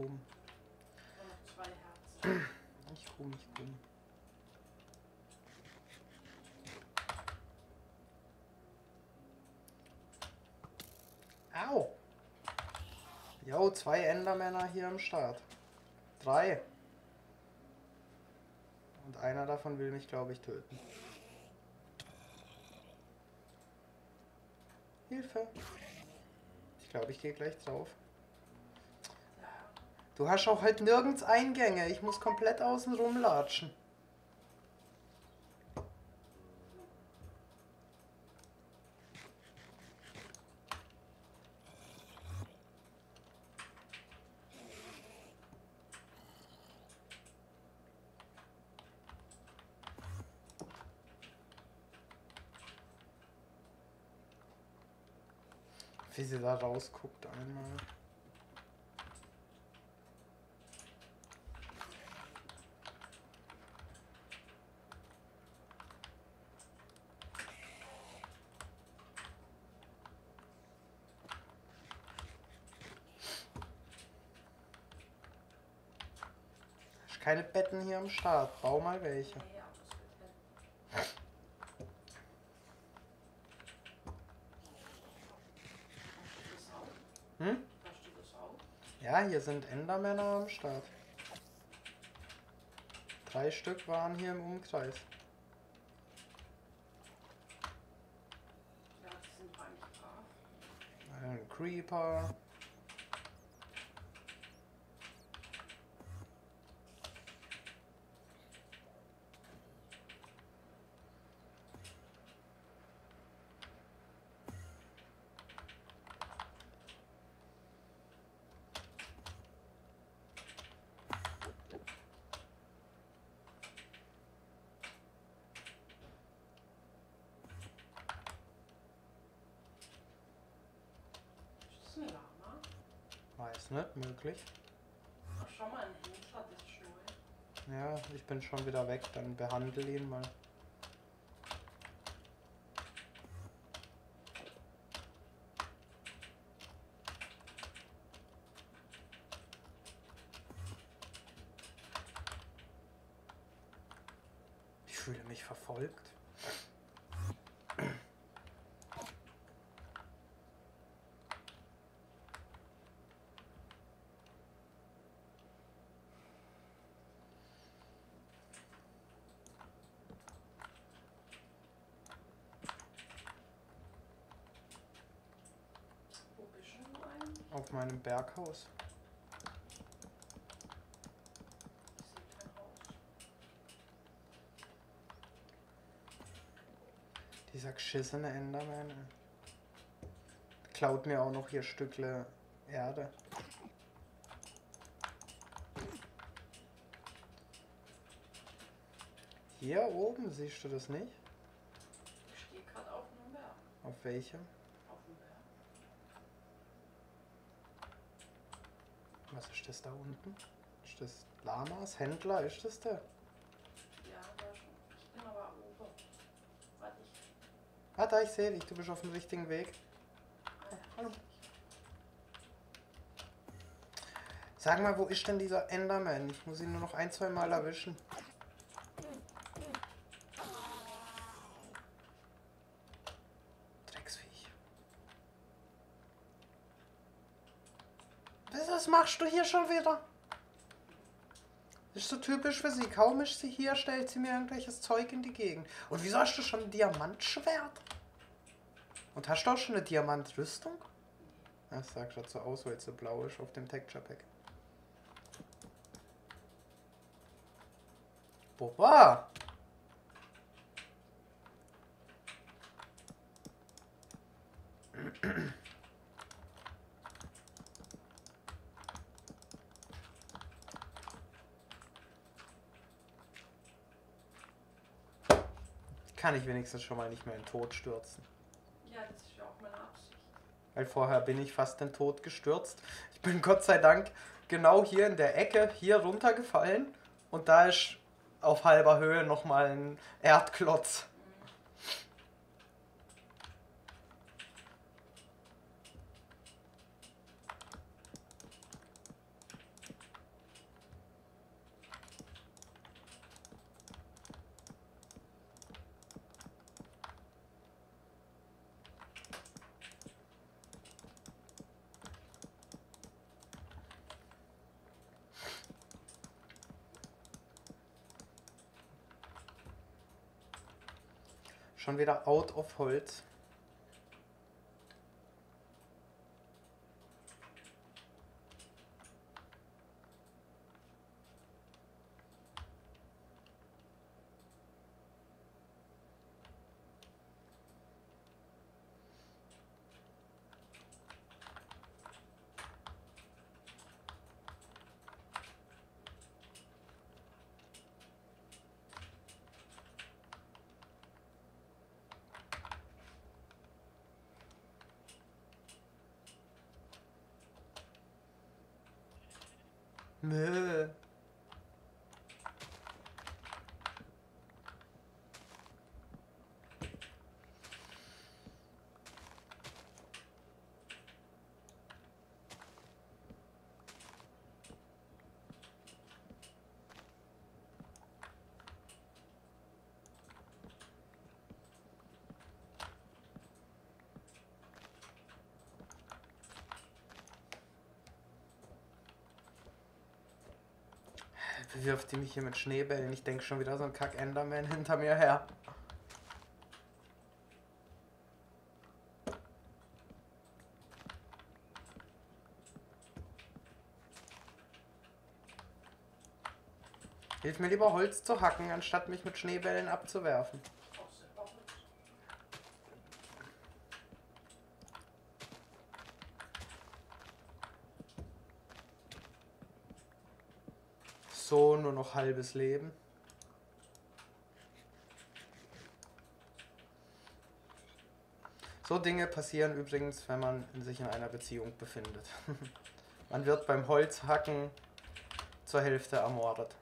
komm. Ich komm, ich komm. Au! Jo, zwei Endermänner hier am Start. Drei. Und einer davon will mich, glaube ich, töten. Hilfe! Ich glaube, ich gehe gleich drauf. Du hast auch halt nirgends Eingänge. Ich muss komplett außen rumlatschen. Wie sie da rausguckt einmal. Keine Betten hier am Start. Bau mal welche. Hm? Ja, hier sind Endermänner am Start. Drei Stück waren hier im Umkreis. Ein Creeper. Ein Lama? Weiß nicht, möglich. Ach, schau mal, ein das ist neu. Ja, ich bin schon wieder weg. Dann behandle ihn mal. Ich fühle mich verfolgt. Wo bist denn du eigentlich? Auf meinem Berghaus. Dieser geschissene Enderman. Klaut mir auch noch hier Stückle Erde. Hier oben siehst du das nicht? Ich stehe gerade auf einem Berg. Auf welchem? Auf dem Berg. Was ist das da unten? Ist das Lamas? Händler? Ist das der? Ja, da schon. Ich bin aber oben. Warte, ich. Ah, da, ich sehe dich. Du bist auf dem richtigen Weg. Ah, ja, hallo. Sag mal, wo ist denn dieser Enderman? Ich muss ihn nur noch ein, zwei Mal erwischen. Drecksviech. Was was machst du hier schon wieder? Ist so typisch für sie. Kaum ist sie hier, stellt sie mir irgendwelches Zeug in die Gegend. Und wieso hast du schon ein Diamantschwert? Und hast du auch schon eine Diamantrüstung? Das sah gerade so aus, weil es so blau ist auf dem Texture Pack. Boba! Kann ich wenigstens schon mal nicht mehr in den Tod stürzen. Ja, das ist ja auch meine Absicht. Weil vorher bin ich fast in den Tod gestürzt. Ich bin Gott sei Dank genau hier in der Ecke hier runtergefallen und da ist auf halber Höhe nochmal ein Erdklotz. Schon wieder out of Holz. 没。Bewirft die mich hier mit Schneebällen? Ich denke schon wieder so ein Kack Enderman hinter mir her. Hilf mir lieber Holz zu hacken, anstatt mich mit Schneebällen abzuwerfen. Brauchst du auch nicht. So, nur halbes Leben. So Dinge passieren übrigens, wenn man sich in einer Beziehung befindet. man wird beim Holzhacken zur Hälfte ermordet.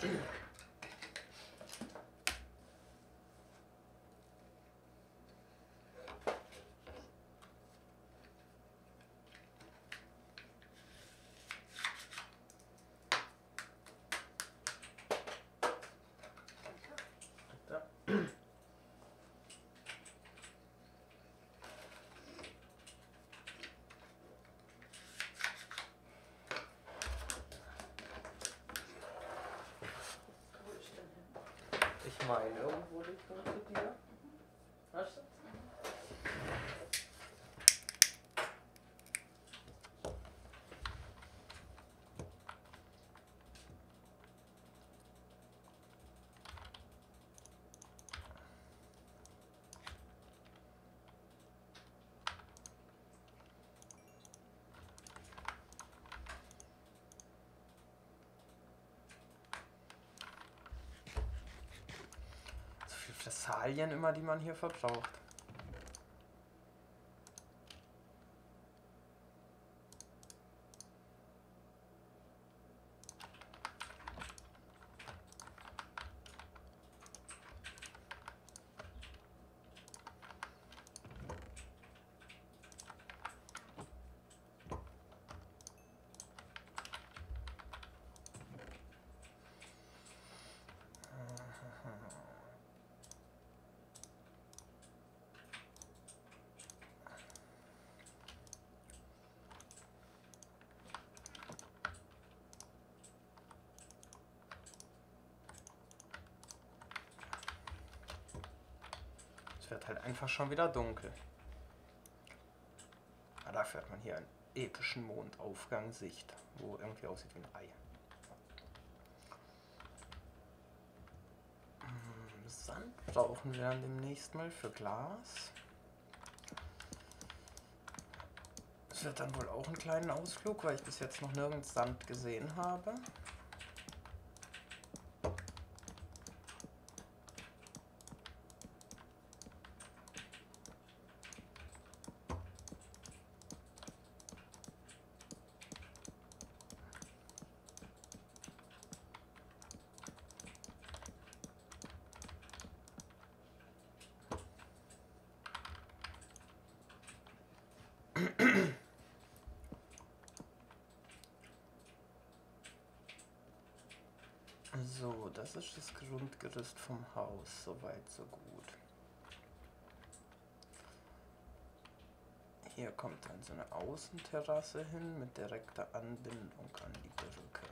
Wo meine, irgendwo liegt noch zu dir. Hast du? Fressalien immer, die man hier verbraucht. Wird halt einfach schon wieder dunkel. Aber dafür hat man hier einen epischen Mondaufgangssicht, wo irgendwie aussieht wie ein Ei. Hm, Sand brauchen wir dann demnächst mal für Glas. Es wird dann wohl auch einen kleinen Ausflug, weil ich bis jetzt noch nirgends Sand gesehen habe. So, das ist das Grundgerüst vom Haus. Soweit, so gut. Hier kommt dann so eine Außenterrasse hin mit direkter Anbindung an die Brücke.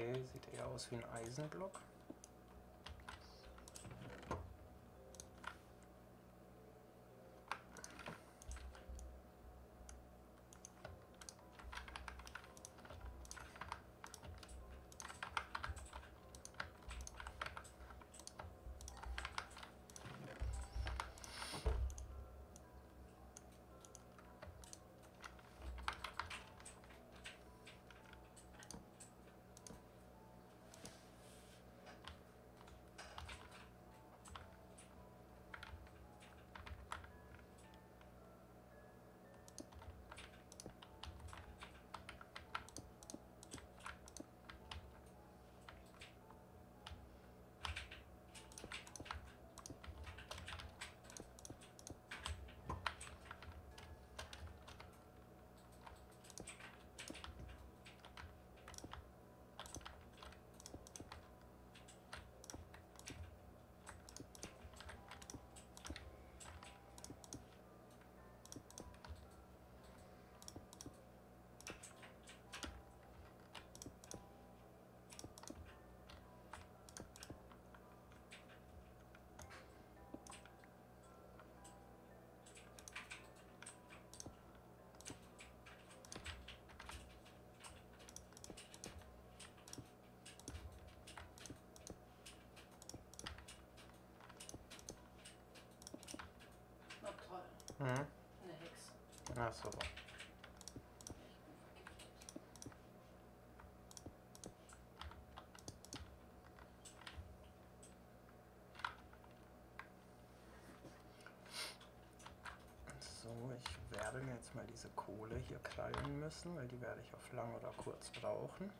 Okay, sieht eher aus wie ein Eisenblock. Eine. Na super. Ich bin vergiftet. So, ich werde mir jetzt mal diese Kohle hier krallen müssen, weil die werde ich auf lang oder kurz brauchen.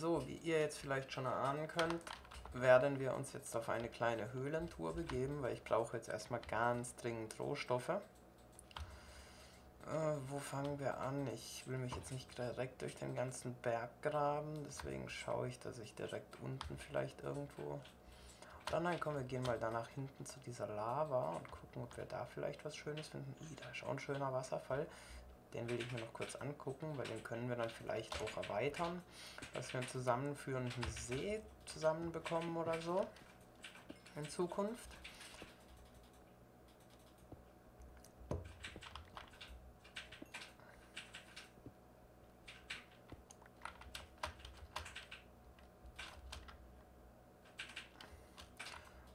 So, wie ihr jetzt vielleicht schon erahnen könnt, werden wir uns jetzt auf eine kleine Höhlentour begeben, weil ich brauche jetzt erstmal ganz dringend Rohstoffe. Äh, wo fangen wir an? Ich will mich jetzt nicht direkt durch den ganzen Berg graben, deswegen schaue ich, dass ich direkt unten vielleicht irgendwo... Dann nein, komm, wir gehen mal da nach hinten zu dieser Lava und gucken, ob wir da vielleicht was Schönes finden. Ih, da ist auch ein schöner Wasserfall. Den will ich mir noch kurz angucken, weil den können wir dann vielleicht auch erweitern, dass wir einen zusammenführenden See zusammenbekommen oder so in Zukunft.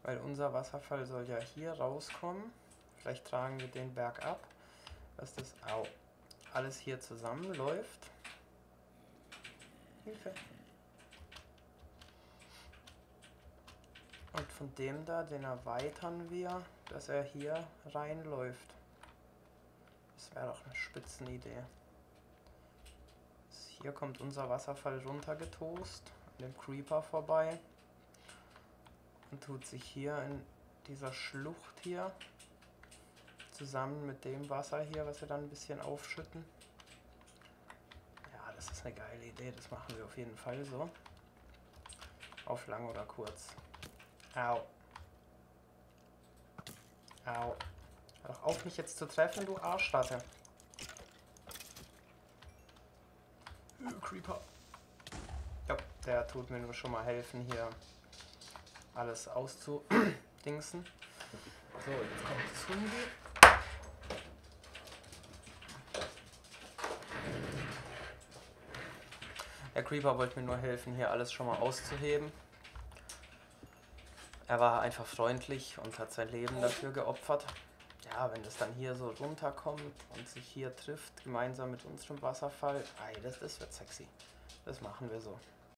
Weil unser Wasserfall soll ja hier rauskommen. Vielleicht tragen wir den Berg ab, dass das au, alles hier zusammenläuft. Hilfe. Und von dem da, den erweitern wir, dass er hier reinläuft. Das wäre doch eine Spitzenidee. Hier kommt unser Wasserfall runtergetoast, an dem Creeper vorbei. Und tut sich hier in dieser Schlucht hier zusammen mit dem Wasser hier, was wir dann ein bisschen aufschütten. Ja, das ist eine geile Idee, das machen wir auf jeden Fall so. Auf lang oder kurz. Au. Au. Hör doch auf, mich jetzt zu treffen, du Arschlatte. Äh, Creeper. Ja, der tut mir nur schon mal helfen, hier alles auszudingsen. So, jetzt kommt Zumbi. Der Creeper wollte mir nur helfen, hier alles schon mal auszuheben. Er war einfach freundlich und hat sein Leben dafür geopfert. Ja, wenn das dann hier so runterkommt und sich hier trifft, gemeinsam mit unserem Wasserfall, ey, das, das wird sexy. Das machen wir so.